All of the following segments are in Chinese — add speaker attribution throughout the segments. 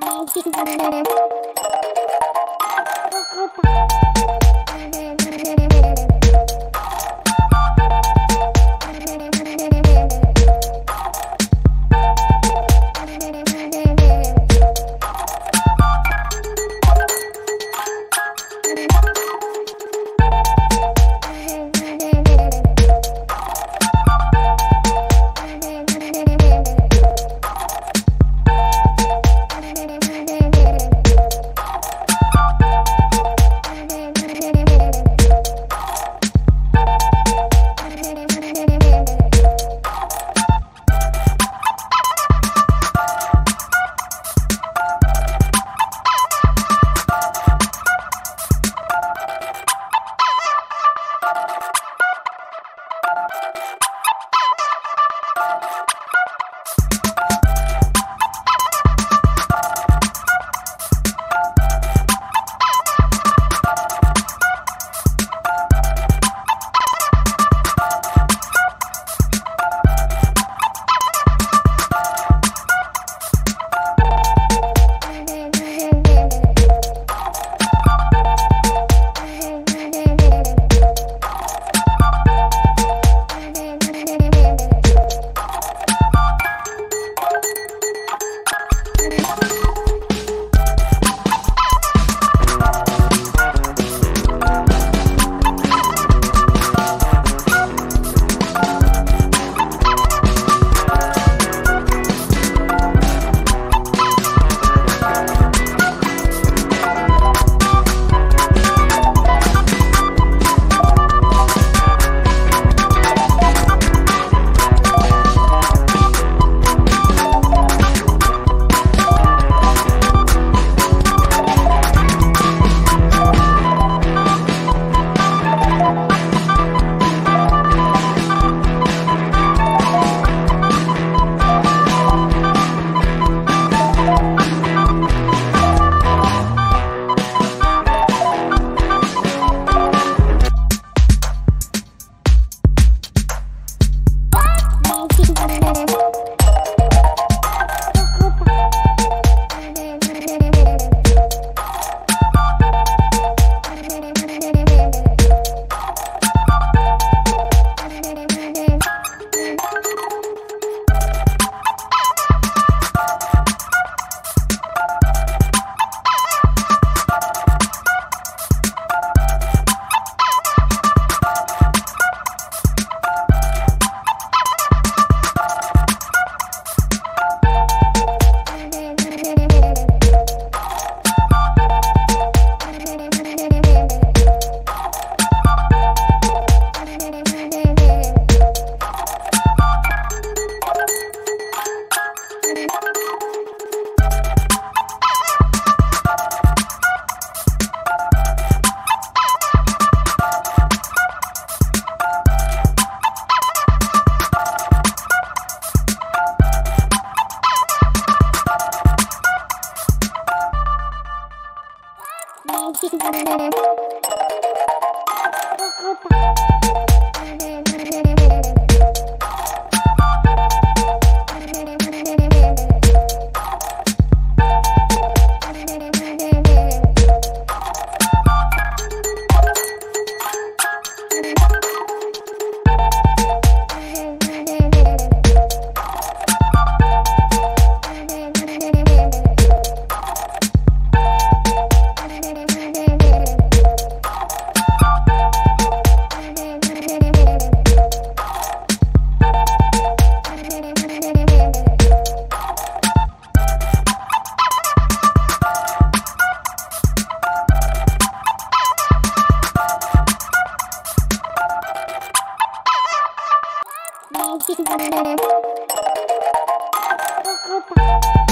Speaker 1: 你心中的呢？我我。Thank you.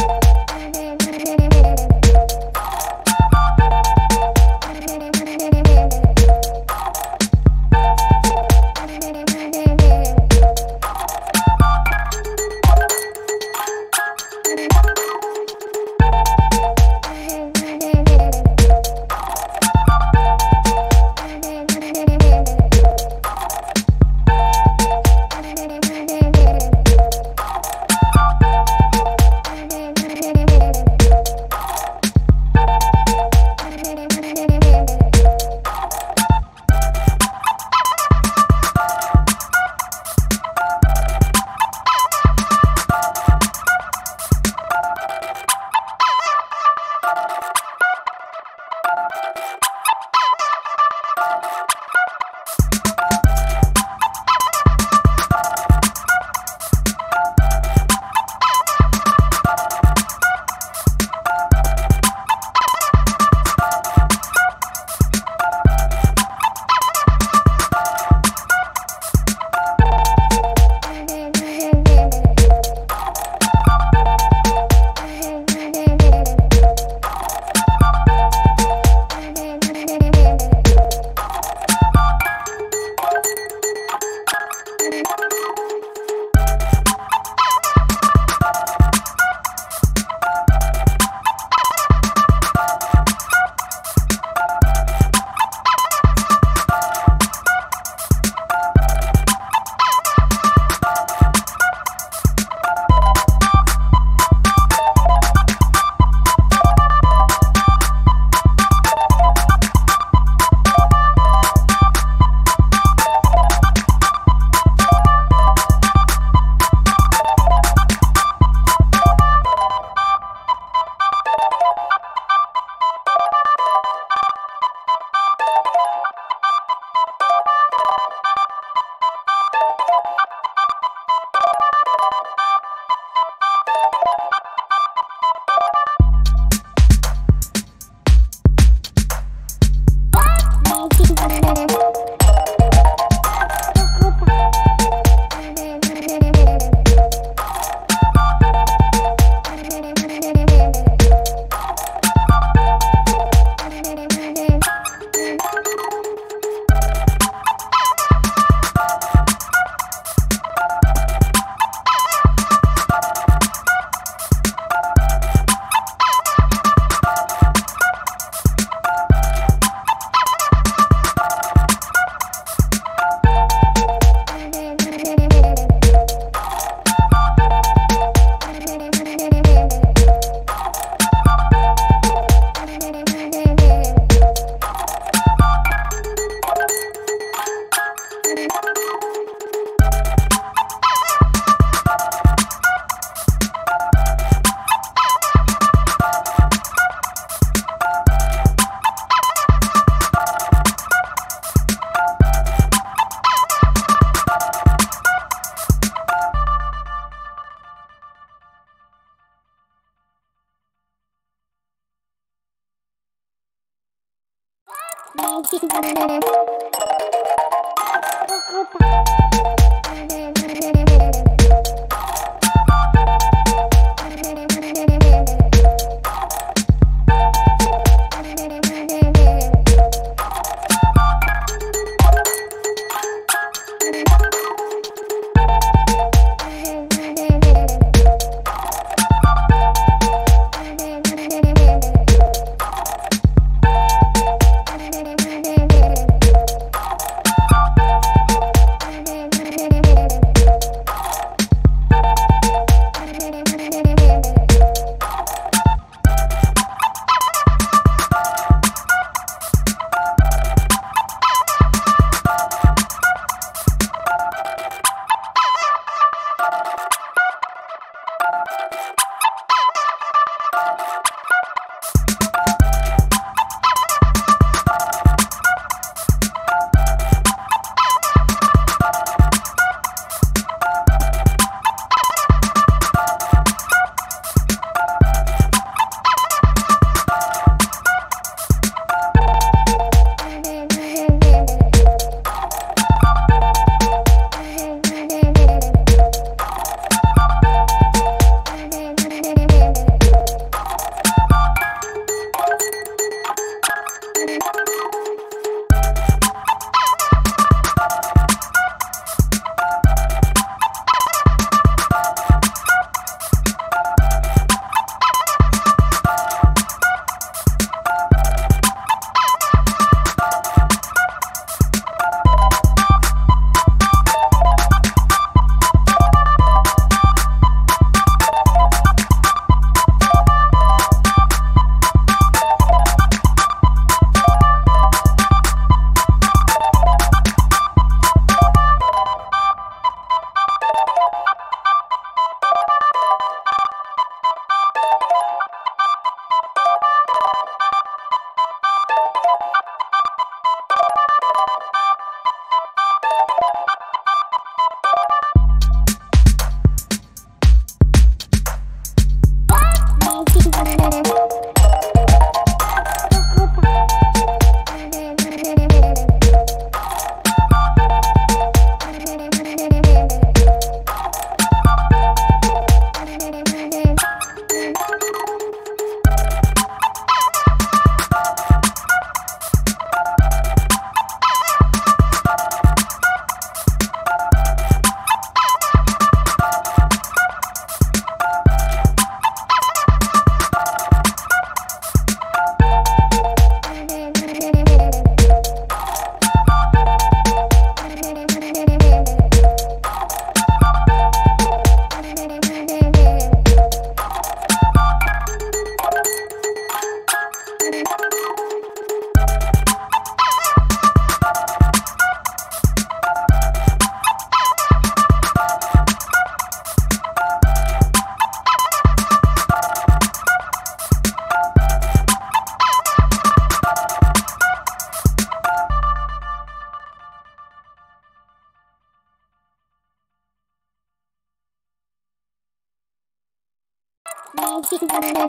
Speaker 2: 哥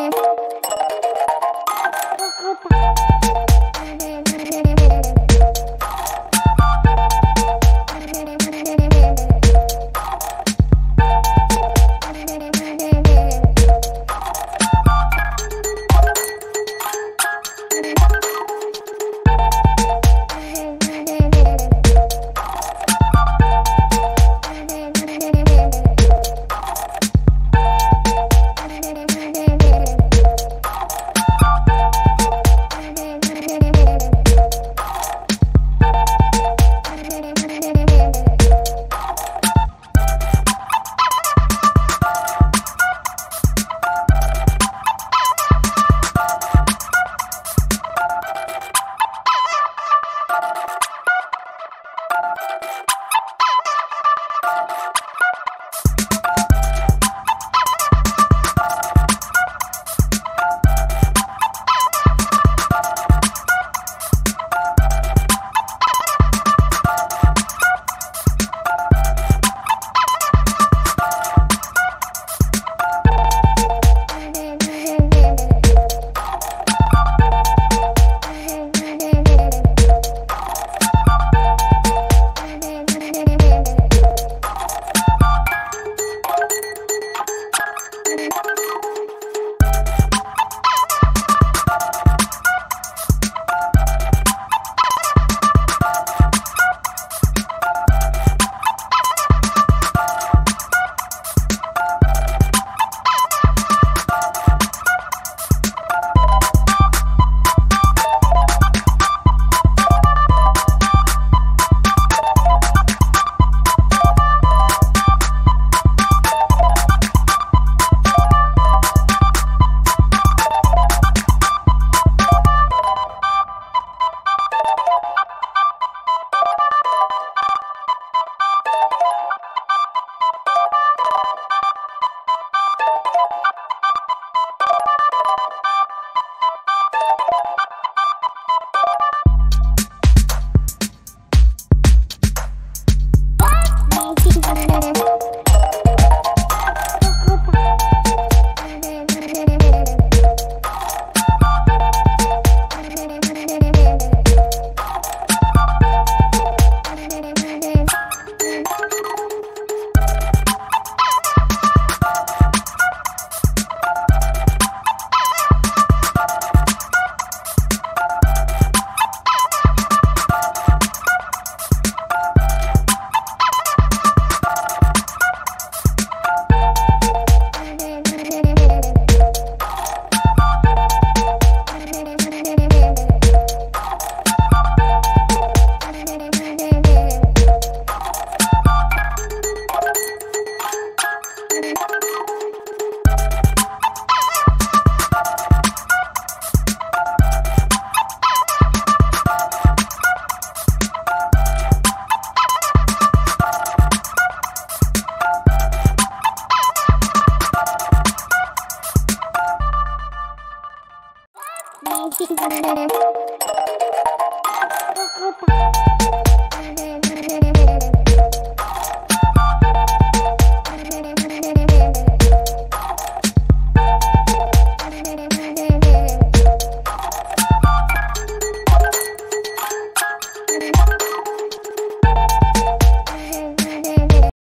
Speaker 2: 哥打。